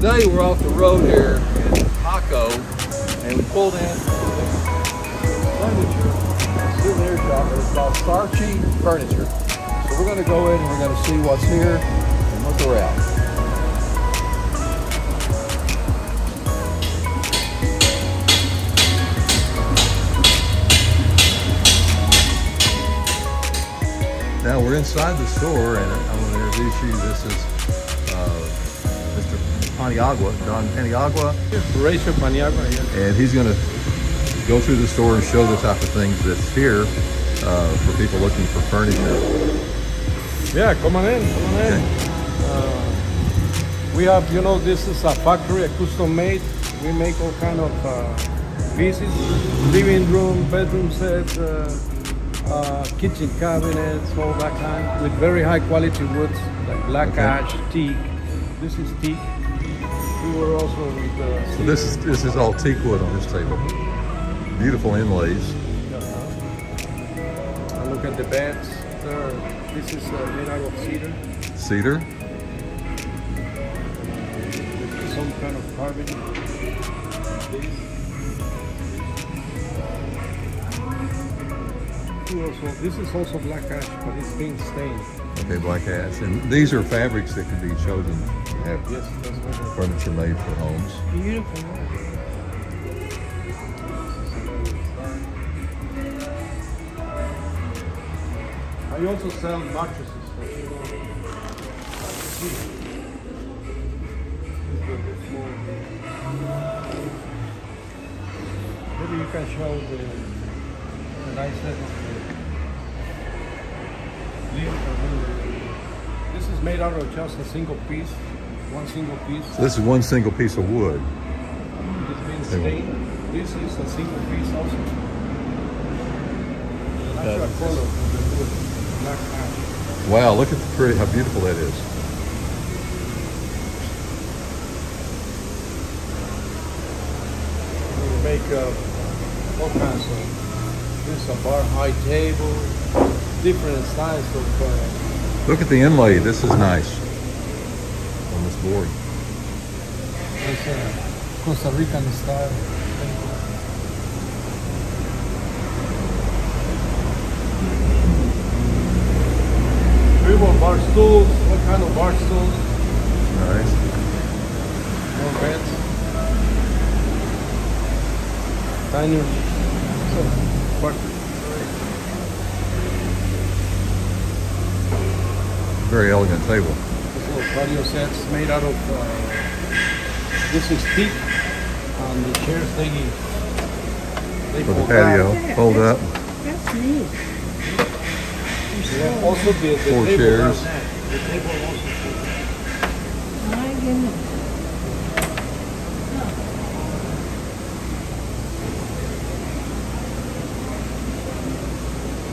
today we're off the road here in Jaco, and we pulled in furniture shop. It's called Sarchi Furniture. So we're going to go in and we're going to see what's here and look around. Now we're inside the store, and I'm going to introduce you. This is. Paniagua, Don Paniagua, Horacio Paniagua, yes. and he's going to go through the store and show the type of things that's here uh, for people looking for furniture. Yeah, come on in, come on in. Okay. Uh, we have, you know, this is a factory, a custom made. We make all kind of uh, pieces, living room, bedroom sets, uh, uh, kitchen cabinets, all that kind, with very high quality woods, like black Okay. ash, teak. This is teak. We also with uh, So this is this is all teak wood on this table. Beautiful inlays. Uh, look at the beds. There, this is uh, made out of cedar. Cedar. with some kind of carving. This. Also, this is also black ash, but it's being stained. Okay, black ash. And these are fabrics that can be chosen to have Yes, that's what it furniture made for homes. Beautiful. I also sell mattresses for. Maybe you can show the, the nice set of the living This is made out of just a single piece, one single piece. So this is one single piece of wood. It's been stained. This is a single piece also. Uh, Natural color of the wood, black ash. Wow, look at the pretty, how beautiful that is. We make uh, all kinds of, this is a bar high table, different styles of, uh, Look at the inlay. This is nice on this board. uh, Costa Rican style. River bar stools, all kind of bar stools, Nice. more beds. Tiny, so, Very elegant table. This little patio sets made out of, uh, this is teak, and the chairs thingy. they For the patio, down. fold up. That's neat. Yeah, also the, the Four table chairs. The table also. My goodness.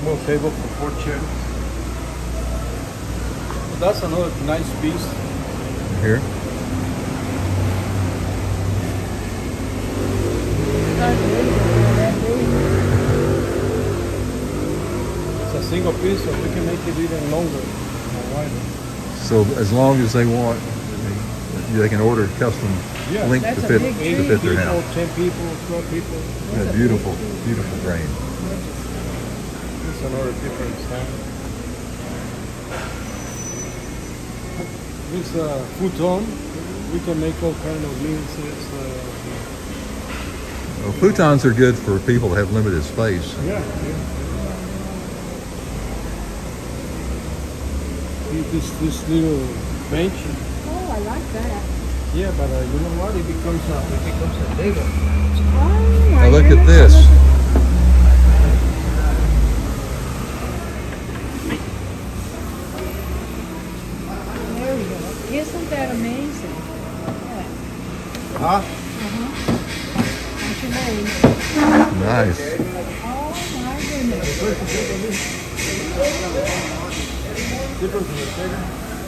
More table for four chairs. But that's another nice piece. Here. It's a single piece, so we can make it even longer or wider. So as long as they want, they- they can order custom Yeah. link to fit, to Eight fit their people, house. ten people, twelve people. Yeah, beautiful, beautiful frame. It's another different style. This uh, futon, we can make all kind of meals. It's, uh, Well, futons are good for people that have limited space. yeah, yeah. This this little bench. Oh, I like that. Yeah, but uh, you know what? It becomes a it becomes a table. Oh, my Now look at this. There we go. Isn't that amazing? Yeah. Huh? What's your name? Nice. Oh, my goodness. Different from the table.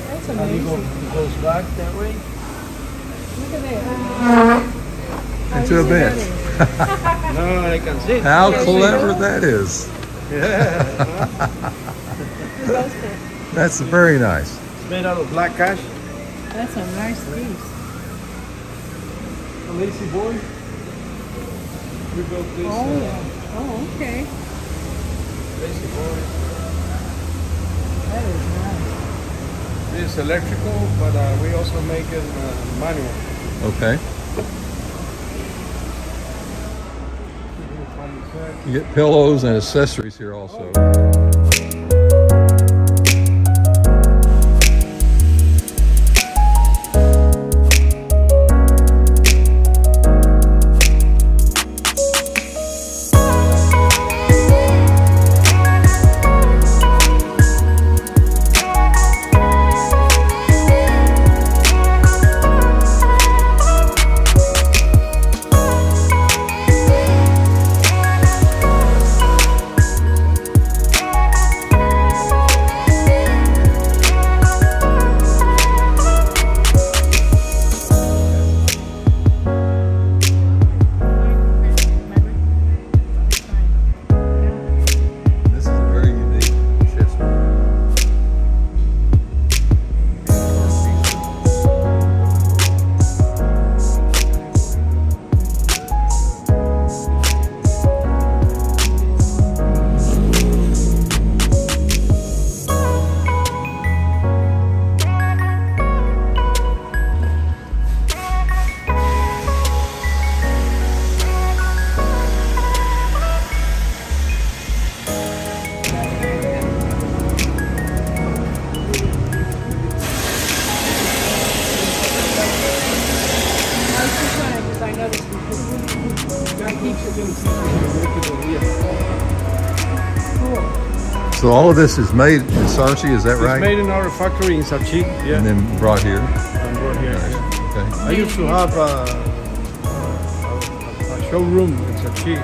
That's And it goes, amazing. it goes back that way. Look at that. Into a bench. No, I can see. How clever that is. Yeah. Who does that? That's very nice. it's made out of black ash. That's a nice piece. a lazy boy. We built this Oh, uh, yeah. Oh, okay. lazy boy. That is nice. This is electrical, but uh, we also make it uh, manual. Okay. You get pillows and accessories here also. This So all of this is made in Sarchi, is that It's right? made in our factory in Sarchi. Yeah. And then brought here. And brought here, yeah. Okay. I used to have a, a, a showroom in Sarchi.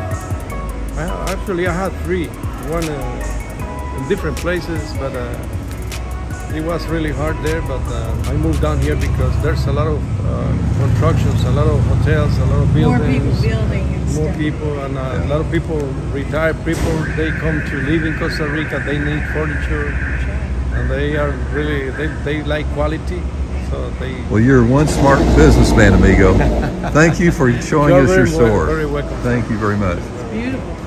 I, actually, I had three. One uh, in different places, but uh, it was really hard there. But uh, I moved down here because there's a lot of uh, constructions, a lot of hotels, a lot of buildings. More buildings. people building and more stuff. people and uh, a lot of people retired people they come to live in costa rica they need furniture and they are really they, they like quality so they Well, you're one smart businessman, amigo. Thank you for showing You're us your store. very welcome. Thank you very much. It's beautiful.